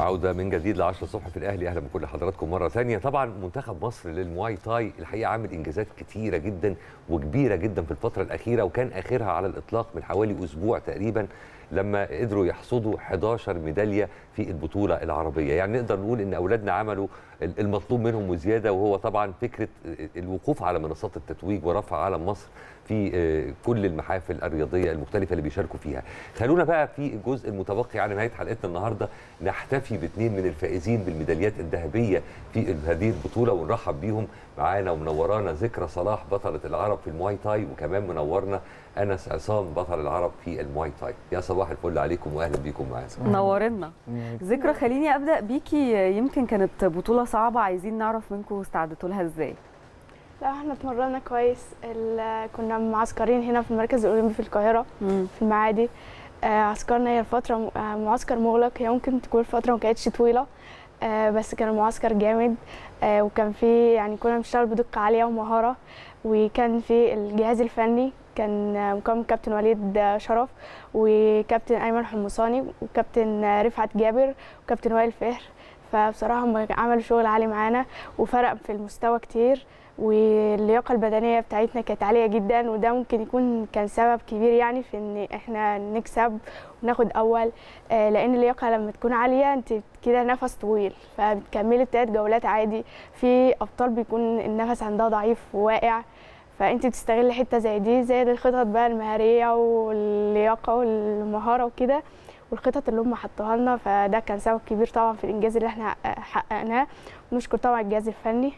عودة من جديد ل 10 الصبح في الأهلي. أهلا بكل حضراتكم مرة ثانية. طبعا منتخب مصر للمواي تاي الحقيقة عامل إنجازات كتيرة جدا وكبيرة جدا في الفترة الأخيرة وكان آخرها على الإطلاق من حوالي أسبوع تقريبا لما قدروا يحصدوا 11 ميدالية في البطولة العربية. يعني نقدر نقول إن أولادنا عملوا المطلوب منهم وزيادة وهو طبعا فكرة الوقوف على منصات التتويج ورفع علم مصر في كل المحافل الرياضية المختلفة اللي بيشاركوا فيها. خلونا بقى في الجزء المتبقي على نهاية حلقتنا النهارده نحتفي باثنين من الفائزين بالميداليات الذهبية في هذه البطولة ونرحب بيهم معانا ومنورانا ذكرى صلاح بطلة العرب في المواي تاي وكمان منورنا أنس عصام بطل العرب في المواي تاي. يا صباح الفل عليكم وأهلا بيكم معانا. نورنا. ذكرى خليني أبدأ بيكي يمكن كانت بطولة صعبة عايزين نعرف منكم استعدتوا لها إزاي؟ لا إحنا اتمرنا كويس. كنا معسكرين هنا في المركز الأولمبي في القاهرة مم. في المعادي. آه، عسكرنا هي الفترة آه، معسكر مغلق. هي ممكن تكون فترة ما كانتش طويلة آه، بس كان معسكر جامد. آه، وكان في يعني كنا بنشتغل بدقة عالية ومهارة. وكان في الجهاز الفني كان آه، مكون كابتن وليد آه، شرف وكابتن أيمن حمصاني وكابتن آه، رفعت جابر وكابتن وائل فهر. فبصراحة هم عملوا شغل عالي معانا وفرق في المستوى كتير. واللياقة البدنية بتاعتنا كانت عالية جدا وده ممكن يكون كان سبب كبير يعني في إن إحنا نكسب وناخد أول. آه، لأن اللياقة لما تكون عالية أنت كده نفس طويل فبتكملي التلات جولات عادي. في أبطال بيكون النفس عندها ضعيف وواقع فأنت بتستغلي حتة زي دي زي الخطط بقى المهارية واللياقة والمهارة وكده والخطط اللي هم حطوها لنا. فده كان سبب كبير طبعا في الإنجاز اللي إحنا حققناه. ونشكر طبعا الجهاز الفني.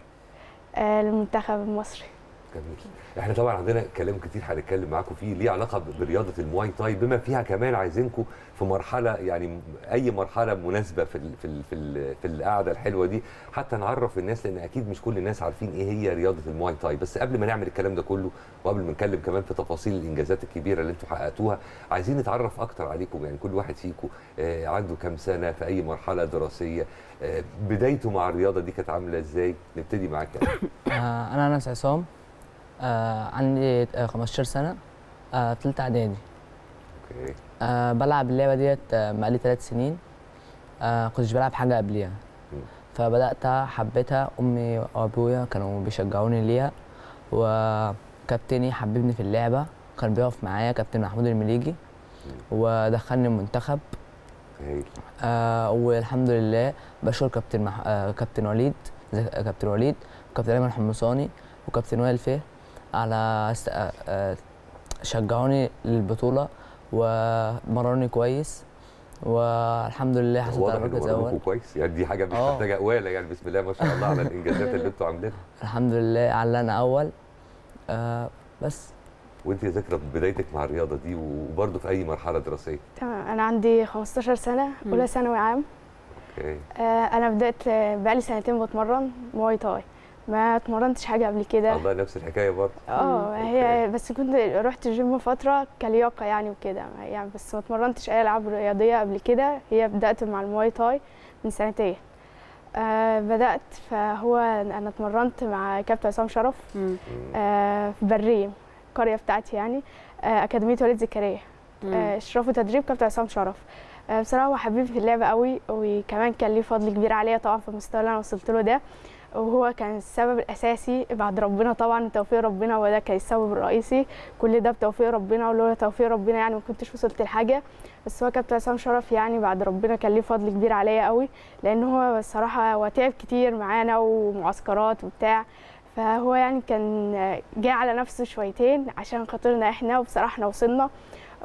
آه، للمنتخب المصري. جميل إحنا طبعا عندنا كلام كتير هنتكلم معاكم فيه ليه علاقة برياضة المواي تاي بما فيها كمان عايزينكم في مرحلة يعني أي مرحلة مناسبة في ال في ال في, ال في القعدة الحلوة دي. حتى نعرف الناس لأن أكيد مش كل الناس عارفين إيه هي رياضة المواي تاي. بس قبل ما نعمل الكلام ده كله وقبل ما نتكلم كمان في تفاصيل الإنجازات الكبيرة اللي أنتم حققتوها عايزين نتعرف أكتر عليكم. يعني كل واحد فيكم آه عنده كام سنة في أي مرحلة دراسية؟ آه بدايته مع الرياضة دي كانت عاملة إزاي؟ نبتدي معاك يعني. آه، أنا انس عصام. آه، عندي آه، 15 سنة آه، في ثالثه إعدادي. أوكي. آه، بلعب اللعبة ديت آه، بقالي ثلاث سنين. آه، كنتش بلعب حاجة قبليها. مم. فبدات حبيتها. أمي وأبويا كانوا بيشجعوني ليها. وكابتني حببني في اللعبة. كان بيقف معايا كابتن محمود المليجي. ودخلني المنتخب. آه والحمد لله بشكر كابتن مح... آه كابتن وليد كابتن وليد وكابتن أيمن حمصاني وكابتن وائل فيه على. آه آه شجعوني للبطولة ومرني كويس والحمد لله حصلت على مركز اول كويس. يعني دي حاجة مش آه. محتاجة قوالة يعني بسم الله ما شاء الله على الإنجازات اللي أنتوا عاملينها. الحمد لله حققنا أول. آه بس. وانت يا ذكرى بدايتك مع الرياضة دي وبرضه في أي مرحلة دراسية؟ تمام. أنا عندي 15 سنة. أولى ثانوي عام. okay. آه، أنا بدأت بقالي سنتين بتمرن مواي تاي. ما اتمرنتش حاجة قبل كده. الله نفس الحكاية برضه. آه. هي بس كنت رحت الجيم فترة كلياقة يعني وكده يعني بس ما اتمرنتش أي ألعاب رياضية قبل كده. هي بدأت مع المواي تاي من سنتين. آه بدأت فهو أنا اتمرنت مع كابتن عصام شرف. آه في بريم القريه بتاعتي يعني. آه أكاديمية وليد زكريا. آه، اشراف وتدريب كابتن عصام شرف. آه، بصراحة هو حبيبي في اللعبة قوي وكمان كان ليه فضل كبير عليا طبعا في المستوى اللي أنا وصلت له ده. وهو كان السبب الأساسي بعد ربنا طبعا توفيق ربنا وده كان السبب الرئيسي. كل ده بتوفيق ربنا ولولا توفيق ربنا يعني ما كنتش وصلت لحاجة. بس هو كابتن عصام شرف يعني بعد ربنا كان ليه فضل كبير عليا قوي لأن هو الصراحة هو تعب كتير معانا ومعسكرات وبتاع. فهو يعني كان جاي على نفسه شويتين عشان خاطرنا إحنا وبصراحة إحنا وصلنا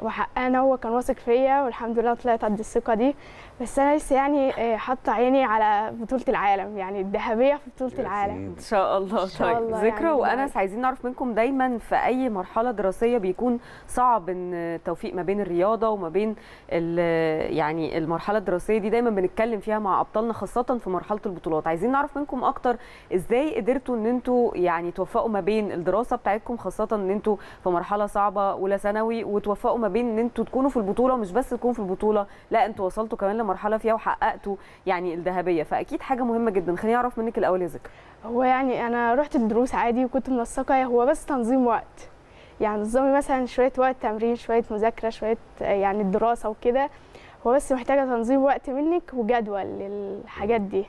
وحققنا هو كان واثق فيا والحمد لله طلعت قد الثقة دي. بس أنا لسه يعني آه، حاطة عيني على بطولة العالم يعني الذهبية في بطولة العالم. إن شاء الله إن شاء طيب الله ذكرى يعني وأنس. عايزين نعرف منكم دايما في أي مرحلة دراسية بيكون صعب إن التوفيق ما بين الرياضة وما بين ال- يعني المرحلة الدراسية دي دايما بنتكلم فيها مع أبطالنا خاصة في مرحلة البطولات عايزين نعرف منكم أكتر إزاي قدرتوا إن أنتوا يعني توفقوا ما بين الدراسة بتاعتكم خاصة إن أنتوا في مرحلة صعبة أولى ثانوي وتوفقوا ما بين إن أنتوا تكونوا في البطولة مش بس تكونوا في البطولة لا أنتوا وصلتوا كمان لمرحله فيها وحققتوا يعني الذهبية فأكيد حاجة مهمة جدا. خليني أعرف منك الأول يا ذكرى هو يعني أنا رحت الدروس عادي وكنت منسقه هو بس تنظيم وقت. يعني نظامي مثلا شوية وقت تمرين شوية مذاكرة شوية يعني الدراسه وكده. هو بس محتاجة تنظيم وقت منك وجدول للحاجات دي.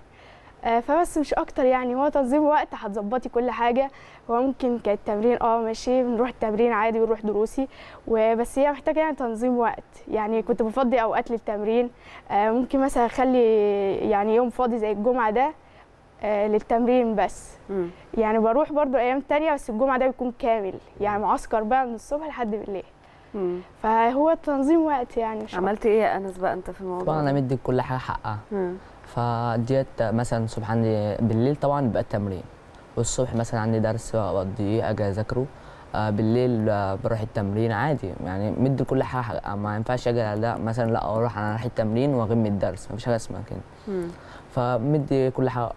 فبس مش أكتر يعني هو تنظيم وقت هتظبطي كل حاجة. هو ممكن كانت تمرين آه ماشي بنروح التمرين عادي ونروح دروسي. وبس هي محتاجة يعني تنظيم وقت. يعني كنت بفضي أوقات للتمرين. آه، ممكن مثلا أخلي يعني يوم فاضي زي الجمعة ده آه، للتمرين بس. مم. يعني بروح برضو أيام تانية بس الجمعة ده بيكون كامل. يعني معسكر بقى من الصبح لحد بالليل. مم. فهو تنظيم وقت يعني مش عملت إيه يا أنس بقى أنت في الموضوع؟ طبعا أنا؟ مدي كل حاجة حقها. فديت مثلا الصبح عندي بالليل طبعا بيبقى التمرين. والصبح مثلا عندي درس بقضيه أجي أذاكره. آه، بالليل آه، بروح التمرين عادي. يعني مدي كل حاجة. حقها ما ينفعش أجي ده. مثلا لا أروح أنا رايح التمرين واغيب من الدرس. مفيش حاجة اسمها كده. فمدي كل حاجة.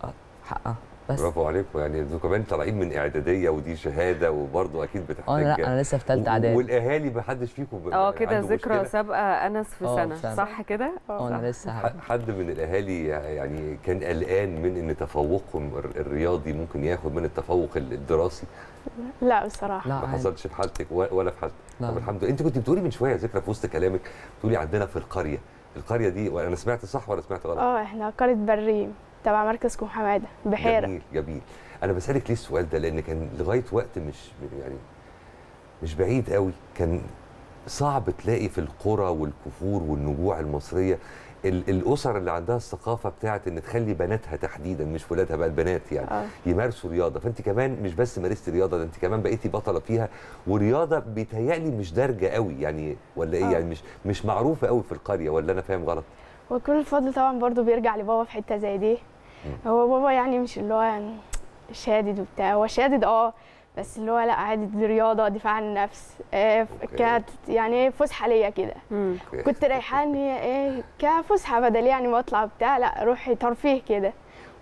حقها. بس. برافو عليكم. يعني أنتوا كمان طالعين من إعدادية ودي شهادة وبرضه أكيد آه بتحتاج لأ أنا لسه في ثالثه إعدادي. والأهالي ما حدش فيكم آه كده ذكرى؟ سابقة أنس في آه، سنة. سنة. صح كده؟ آه صح. أنا لسه حد من الأهالي يعني كان قلقان من إن تفوقهم الر- الرياضي ممكن ياخد من التفوق ال- الدراسي؟ لا بصراحة. لا ما. حصلش في حالتك ولا في حالتك. طب الحمد لله. أنت كنت بتقولي من شوية ذكرى في وسط كلامك بتقولي عندنا في القرية. القرية دي وأنا سمعت صح ولا سمعت غلط؟ آه إحنا قرية بريم. تبع مركز كوم حمادة. بحيرة. جميل جميل. أنا بسألك ليه السؤال ده؟ لأن كان لغاية وقت مش يعني مش بعيد قوي. كان صعب تلاقي في القرى والكفور والنجوع المصرية ال- الأسر اللي عندها الثقافة بتاعت إن تخلي بناتها تحديدا مش ولادها بقى البنات يعني آه. يمارسوا رياضة. فأنت كمان مش بس مارستي رياضة ده أنت كمان بقيتي بطلة فيها. ورياضة بيتهيألي مش دارجة قوي يعني ولا إيه؟ آه. يعني مش مش معروفة قوي في القرية ولا أنا فاهم غلط؟ وكل الفضل طبعا برضو بيرجع لبابا في حتة زي دي. هو بابا يعني مش اللي هو يعني شادد وبتاع. هو شادد آه بس اللي هو لا عادي دي رياضة دفاع عن النفس آه، أوكي. كانت يعني إيه فسحة ليا كده. كنت رايحة ان هي إيه كفسحة بدل يعني ما اطلع بتاع لا روحي ترفيه كده.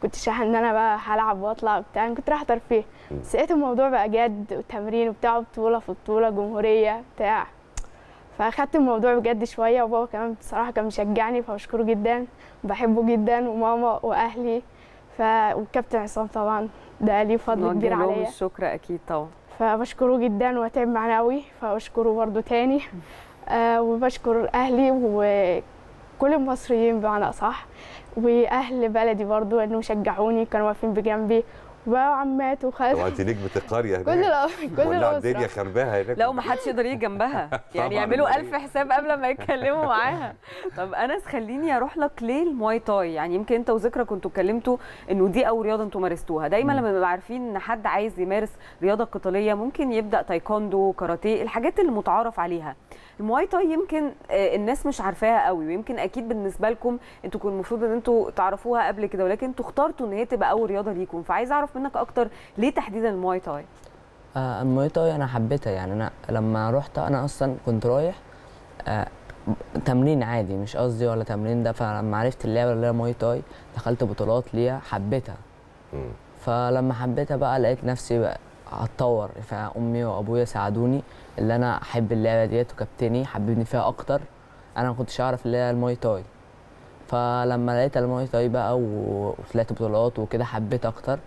كنتش رايحه إن أنا بقى هلعب وأطلع بتاع أنا كنت رايحة ترفيه. بس لقيت الموضوع بقى جد وتمرين وبتاع بطوله في بطولة جمهورية بتاع. فأخدت الموضوع بجد شوية وبابا كمان بصراحة كان مشجعني فبشكره جدا بحبه جدا وماما وأهلي ف والكابتن عصام طبعا ده ليه فضل كبير عليا. الشكر أكيد طبعا. فبشكره جدا وتعب معانا قوي فبشكره برضو تاني. آه وبشكر أهلي وكل المصريين بمعنى أصح وأهل بلدي برضو انهم شجعوني كانوا واقفين بجنبي وعماتي طبعا وخالاتي انت نجمه القريه هناك كل الأ- كل والع الدنيا الاسره خرباها هناك. لا وما حدش يقدر يجي جنبها. يعني يعملوا ألف؟ حساب قبل ما يتكلموا معاها. طب أنس خليني أروح لك ليه المواي تاي. يعني يمكن أنت وذكرى كنتوا اتكلمتوا إنه دي أول رياضة أنتوا مارستوها. دايما لما بنبقى عارفين إن حد عايز يمارس رياضة قتالية ممكن يبدأ تايكوندو كاراتيه الحاجات اللي متعارف عليها. المواي تاي يمكن آه، الناس مش عارفاها قوي. ويمكن أكيد بالنسبة لكم أنتوا كنتوا المفروض إن أنتوا تعرفوها قبل كده ولكن أنتوا اخترتوا إن هي تبقى أول رياضة ليكم. فعايزه أعرف منك أكتر ليه تحديدا المواي تاي؟ آه المواي تاي أنا حبيتها يعني أنا لما رحت أنا أصلا كنت رايح آه تمرين عادي مش قصدي ولا تمرين ده فلما عرفت اللعبة اللي هي مواي تاي دخلت بطولات ليها حبيتها. فلما حبيتها بقى لقيت نفسي بقى هتطور فأمي وأبويا ساعدوني اللي أنا أحب اللعبة ديت وكابتني حببني فيها أكتر أنا ما كنتش أعرف اللي هي الماي تاي. فلما لقيت الماي تاي بقى وطلعت بطولات وكده حبيت أكتر.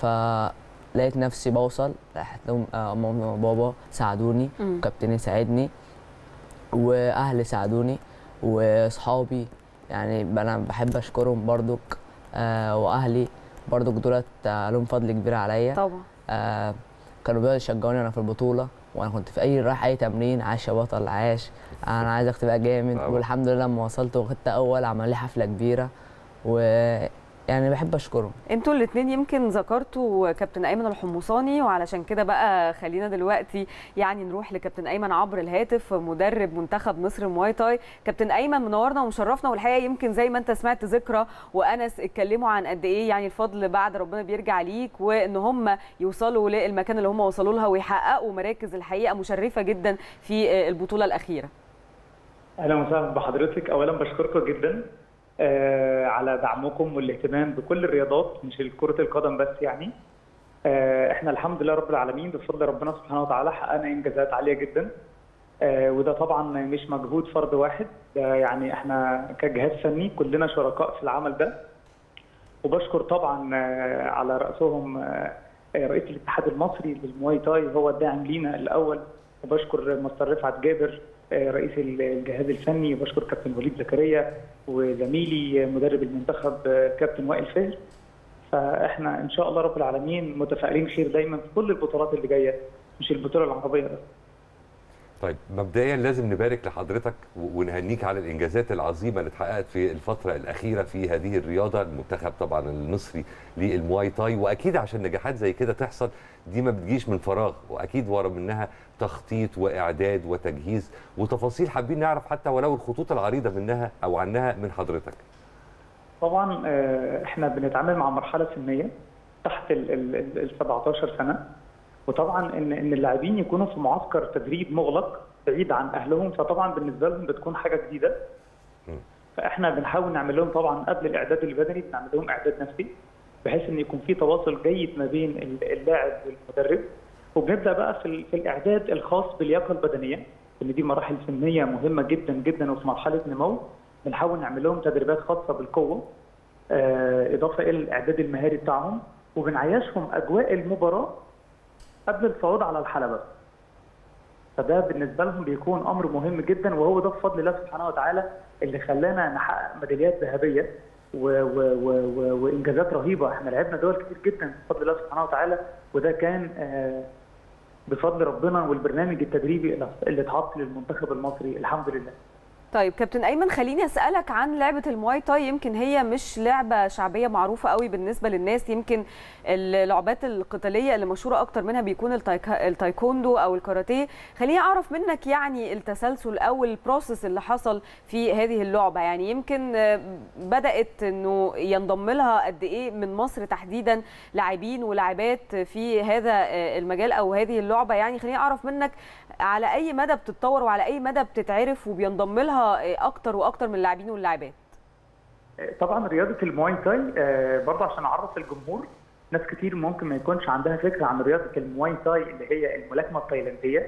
فلقيت نفسي بوصل لحد ماما وبابا ساعدوني. وكابتني ساعدني واهلي ساعدوني وأصحابي يعني أنا بحب أشكرهم برضك آه وأهلي برضك دولت آه، لهم فضل كبير عليا طبعا آه كانوا بيقعدوا يشجعوني أنا في البطولة وأنا كنت في أي رايح أي تمرين عاش يا بطل عاش أنا عايزك تبقى جامد. والحمد لله لما وصلت وخدت أول عمل لي حفلة كبيرة ويعني بحب أشكرهم. أنتوا الاثنين يمكن ذكرتوا كابتن أيمن الحمصاني وعلشان كده بقى خلينا دلوقتي يعني نروح لكابتن أيمن عبر الهاتف مدرب منتخب مصر المواي تاي. كابتن أيمن منورنا ومشرفنا والحقيقة يمكن زي ما انت سمعت ذكرى وأنس اتكلموا عن قد إيه يعني الفضل بعد ربنا بيرجع ليك وإن هم يوصلوا للمكان اللي هم وصلوا لها ويحققوا مراكز الحقيقة مشرفة جدا في البطولة الأخيرة. أهلا وسهلا بحضرتك. اولا بشكركم جدا. على دعمكم والاهتمام بكل الرياضات مش كره القدم بس يعني. آه، إحنا الحمد لله رب العالمين بفضل ربنا سبحانه وتعالى حققنا إنجازات عالية جدا. آه، وده طبعا مش مجهود فرد واحد ده يعني إحنا كجهاز فني كلنا شركاء في العمل ده. وبشكر طبعا آه، على رأسهم آه، آه، رئيس الاتحاد المصري للمواي تاي هو الداعم لينا الأول. وبشكر مستر رفعت جابر آه، رئيس الجهاز الفني وبشكر كابتن وليد زكريا وزميلي مدرب المنتخب كابتن وائل فهر فإحنا إن شاء الله رب العالمين متفائلين خير دايما في كل البطولات اللي جاية مش البطولة العربية بس. طيب مبدئيا لازم نبارك لحضرتك ونهنيك على الإنجازات العظيمة اللي اتحققت في الفترة الأخيرة في هذه الرياضة المنتخب طبعا المصري للمواي تاي. وأكيد عشان نجاحات زي كده تحصل دي ما بتجيش من فراغ. وأكيد ورا منها تخطيط وإعداد وتجهيز وتفاصيل حابين نعرف حتى ولو الخطوط العريضة منها أو عنها من حضرتك. طبعا آه، إحنا بنتعامل مع مرحلة سنية تحت ال 17 سنة. وطبعا إن إن اللاعبين يكونوا في معسكر تدريب مغلق بعيد عن أهلهم فطبعا بالنسبة لهم بتكون حاجة جديدة. فإحنا بنحاول نعمل لهم طبعا قبل الإعداد البدني بنعمل لهم إعداد نفسي بحيث إن يكون في تواصل جيد ما بين ال- اللاعب والمدرب. وبنبدأ بقى في في الإعداد الخاص باللياقه البدنية إن دي مراحل سنية مهمة جدا جدا وفي مرحلة نمو. بنحاول نعمل لهم تدريبات خاصة بالقوة آه، إضافة إلى الإعداد المهاري بتاعهم. وبنعيشهم أجواء المباراة قبل الصعود على الحلبة. فده بالنسبة لهم بيكون أمر مهم جدا وهو ده بفضل الله سبحانه وتعالى اللي خلانا نحقق ميداليات ذهبية و و و و وإنجازات رهيبة. إحنا لعبنا دول كتير جدا بفضل الله سبحانه وتعالى وده كان آه، بفضل ربنا والبرنامج التدريبي اللي- اللي اتحط للمنتخب المصري. الحمد لله. طيب كابتن أيمن خليني أسألك عن لعبة المواي تاي. يمكن هي مش لعبة شعبية معروفة قوي بالنسبة للناس. يمكن اللعبات القتالية اللي مشهورة أكتر منها بيكون التايك... التايكوندو أو الكاراتيه. خليني أعرف منك يعني التسلسل أو ال process اللي حصل في هذه اللعبة. يعني يمكن بدأت إنه ينضم لها قد إيه من مصر تحديدا لاعبين ولاعبات في هذا المجال أو هذه اللعبة. يعني خليني أعرف منك على أي مدى بتتطور وعلى أي مدى بتتعرف وبينضم لها أكتر وأكتر من اللاعبين واللاعبات؟ طبعا رياضة المواي تاي آه، برضه عشان أعرف الجمهور ناس كتير ممكن ما يكونش عندها فكرة عن رياضة المواي تاي اللي هي الملاكمة التايلاندية.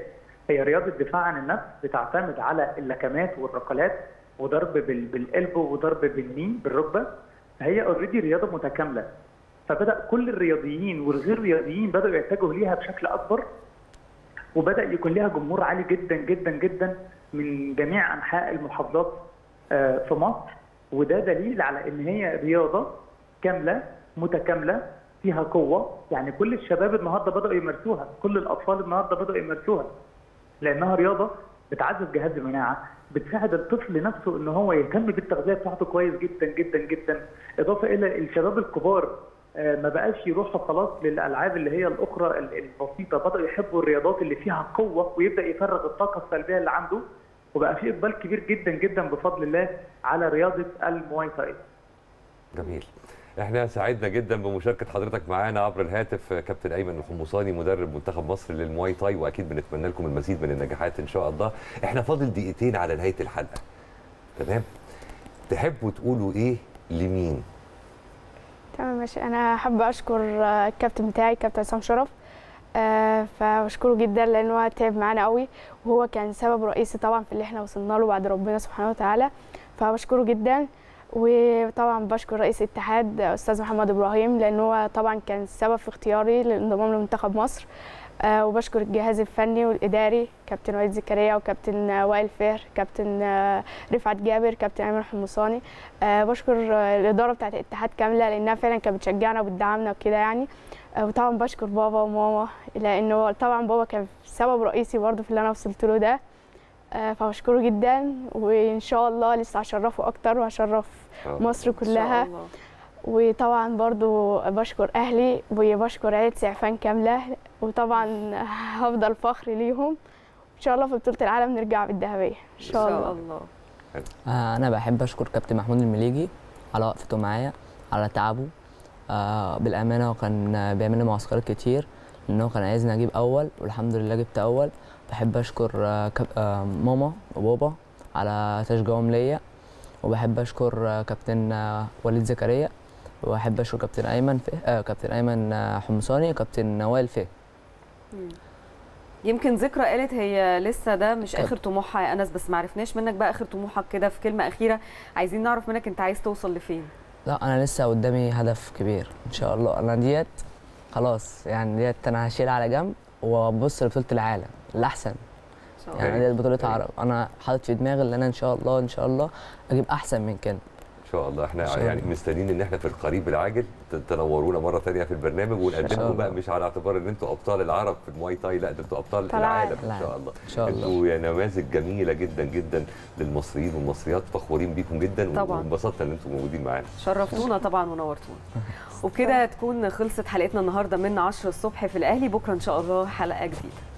هي رياضة دفاع عن النفس بتعتمد على اللكمات والركلات وضرب بال- بال elbow وضرب بال knee بالركبة. فهي already رياضة متكاملة. فبدأ كل الرياضيين والغير رياضيين بدأوا يتجهوا ليها بشكل أكبر وبدأ يكون لها جمهور عالي جدا جدا جدا من جميع أنحاء المحافظات آه، في مصر. وده دليل على إن هي رياضة كاملة متكاملة فيها قوة. يعني كل الشباب النهارده بدأوا يمارسوها كل الأطفال النهارده بدأوا يمارسوها. لأنها رياضة بتعزز جهاز المناعة بتساعد الطفل نفسه إن هو يهتم بالتغذية بتاعته كويس جدا جدا جدا. إضافة إلى الشباب الكبار ما بقاش يروحوا خلاص للألعاب اللي هي الأخرى ال- البسيطة. بدأوا يحبوا الرياضات اللي فيها قوة ويبدأ يفرغ الطاقة السلبية اللي عنده. وبقى في إقبال كبير جدا جدا بفضل الله على رياضة المواي تاي جميل. إحنا سعدنا جدا بمشاركة حضرتك معانا عبر الهاتف كابتن أيمن الحمصاني مدرب منتخب مصر للمواي تاي وأكيد بنتمنى لكم المزيد من النجاحات إن شاء الله. إحنا فاضل دقيقتين على نهاية الحلقة. تمام؟ تحبوا تقولوا إيه لمين؟ تمام ماشي. أنا حابة أشكر آه، الكابتن بتاعي كابتن عصام شرف آه، فبشكره جدا لأن هو تعب معانا قوي وهو كان سبب رئيسي طبعا في اللي إحنا وصلنا له بعد ربنا سبحانه وتعالى. فبشكره جدا وطبعا بشكر رئيس الاتحاد أستاذ محمد إبراهيم لأن هو طبعا كان السبب في اختياري للانضمام لمنتخب مصر. وبشكر الجهاز الفني والإداري كابتن وليد زكريا وكابتن آه، وائل فهر كابتن آه، رفعت جابر كابتن ايمن حمصاني آه، بشكر آه، الإدارة بتاعت الاتحاد كاملة لأنها فعلا كانت بتشجعنا وبتدعمنا وكده يعني آه، وطبعا بشكر بابا وماما لأنه طبعا بابا كان سبب رئيسي برضه في اللي أنا وصلت له ده آه، فبشكره جدا وإن شاء الله لسه هشرفه أكتر وهشرف آه. مصر إن شاء كلها الله. وطبعا برضو بشكر أهلي وبشكر عيلة سعفان كاملة وطبعا هفضل فخر ليهم. إن شاء الله في بطولة العالم نرجع بالذهبية. إن شاء الله. الله. آه، أنا بحب أشكر كابتن محمود المليجي على وقفته معايا على تعبه. آه، بالأمانة هو كان بيعمل لي معسكرات كتير لأنه كان عايزني أجيب أول والحمد لله جبت أول. بحب أشكر آه، كاب- آه، ماما وبابا على تشجيعهم ليا. وبحب أشكر آه، كابتن آه، وليد زكريا. وبحب أشكر كابتن أيمن فه... آه، كابتن أيمن حمصاني وكابتن وائل فه مم. يمكن ذكرى قالت هي لسه ده مش. آخر طموحها يا أنس بس ما عرفناش منك بقى آخر طموحك كده في كلمة أخيرة. عايزين نعرف منك أنت عايز توصل لفين. لا أنا لسه قدامي هدف كبير إن شاء الله. أنا ديت خلاص يعني ديت أنا هشيلها على جنب وأبص لبطولة العالم الاحسن. يعني دي بطولة عرب. أنا حاطط في دماغي إن أنا إن شاء الله إن شاء الله أجيب أحسن من كده. شاء الله. إحنا شاء يعني الله. مستنيين إن إحنا في القريب العاجل تنورونا مرة ثانية في البرنامج ونقدمكم بقى. مش على اعتبار إن أنتوا أبطال العرب في المواي تاي لأ ده أنتوا أبطال أبطال العالم العالم. ان شاء الله. إن شاء الله. أنتوا يا نماذج جميلة جدا جدا للمصريين والمصريات. فخورين بيكم جدا طبعاً. وانبسطنا إن أنتوا موجودين معانا. شرفتونا طبعا ونورتونا. وبكده تكون خلصت حلقتنا النهارده من 10 الصبح في الأهلي. بكرة إن شاء الله حلقة جديدة.